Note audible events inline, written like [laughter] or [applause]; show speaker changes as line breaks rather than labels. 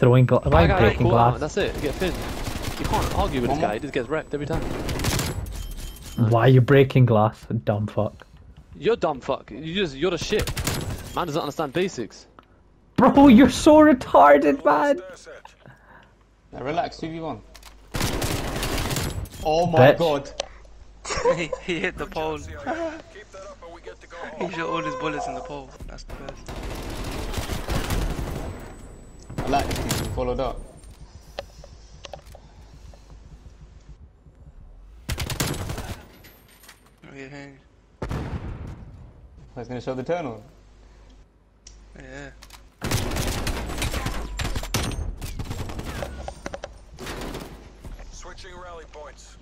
throwing gla-
I
like breaking
go out,
glass.
That's it. you Get pinned. You can't argue with this
One more.
guy. He just gets wrecked every time.
Why are you breaking glass? Dumb fuck.
You're dumb fuck. You just you're the shit. Man doesn't understand basics.
Bro, you're so retarded, man.
Now relax, 2v1. Oh my
Bitch.
god. [laughs]
he, he hit the pole. he shot all his bullets in the pole. That's the best.
Relax, you followed up.
Yeah, hey.
I was gonna show the tunnel.
yeah.
Switching rally points.